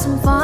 some fun.